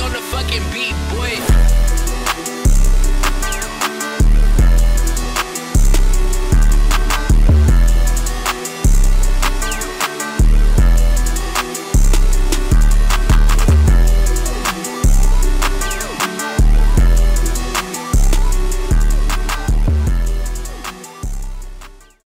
on the fucking beat, boy.